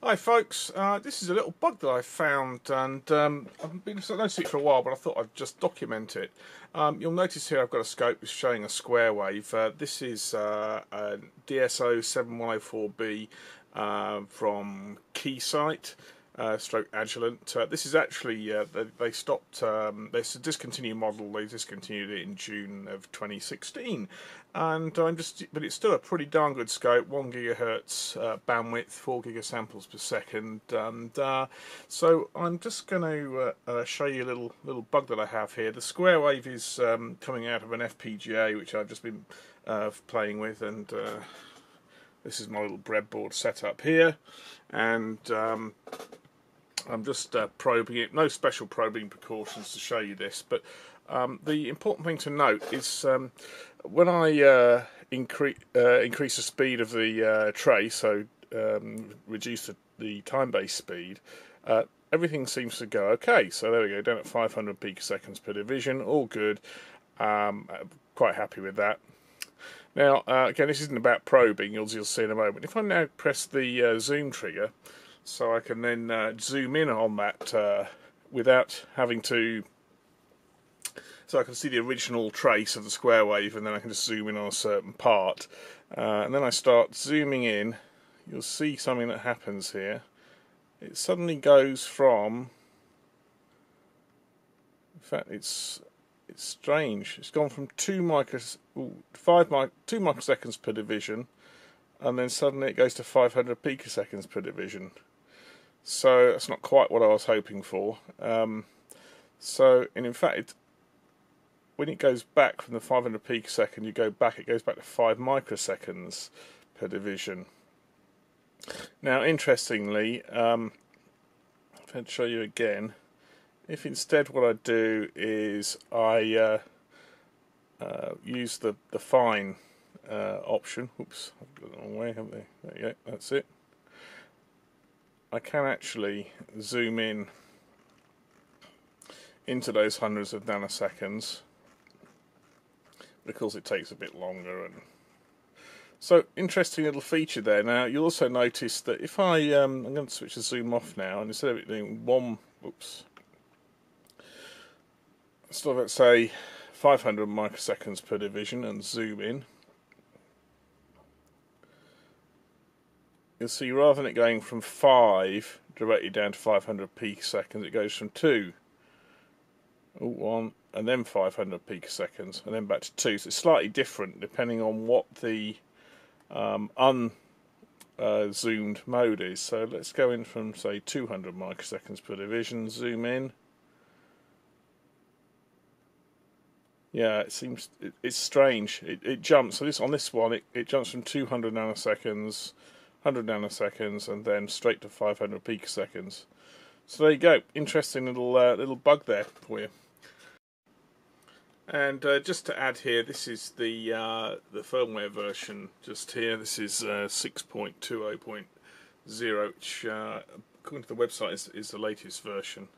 Hi folks, uh, this is a little bug that I found and um, I've been noticing it for a while but I thought I'd just document it. Um, you'll notice here I've got a scope showing a square wave. Uh, this is uh, a DSO 7104B uh, from Keysight stroke Agilent. Uh, this is actually uh, they, they, stopped. Um, they discontinued model. They discontinued it in June of 2016, and I'm just. But it's still a pretty darn good scope. One gigahertz uh, bandwidth, four gigasamples per second, and uh, so I'm just going to uh, show you a little little bug that I have here. The square wave is um, coming out of an FPGA, which I've just been playing with, and this is my little breadboard setup here, and um, I'm just uh, probing it. No special probing precautions to show you this, but um, the important thing to note is um, when I uh, increase uh, increase the speed of the uh, tray, so um, reduce the, the timebase speed, uh, everything seems to go okay. So there we go, down at 500 picoseconds per division, all good. Um, quite happy with that. Now, uh, again, this isn't about probing, you'll, you'll see in a moment. If I now press the zoom trigger, so I can then uh, zoom in on that uh, without having to so I can see the original trace of the square wave and then I can just zoom in on a certain part. Uh, and then I start zooming in. You'll see something that happens here. It suddenly goes from in fact it's it's strange. It's gone from 2 micros ooh, 5 mic 2 microseconds per division and then suddenly it goes to 500 picoseconds per division so that's not quite what I was hoping for. Um, so, and in fact, when it goes back from the 500 picosecond, you go back, it goes back to 5 microseconds per division. Now, interestingly, um, if I show you again, if instead what I do is I uh, uh, use the, the fine uh, option, oops, I've got the wrong way, haven't I? There you go, that's it. I can actually zoom in into those hundreds of nanoseconds because it takes a bit longer and so interesting little feature there. Now you'll also notice that if I um, I'm going to switch the zoom off now and instead of it doing one oops of let's say 500 microseconds per division and zoom in you'll see rather than it going from 5 directly down to 500 picoseconds, it goes from 2, 1, and then 500 picoseconds, and then back to 2. So it's slightly different depending on what the um, un uh, zoomed mode is. So let's go in from say 200 microseconds per division, zoom in. Yeah, it seems it, it's strange. It, it jumps. So this on this one, it, it jumps from 200 nanoseconds 100 nanoseconds, and then straight to 500 picoseconds. So there you go. Interesting little uh, little bug there for you. And uh, just to add here, this is the uh, the firmware version. Just here, this is uh, 6.20.0, which uh, according to the website is, is the latest version.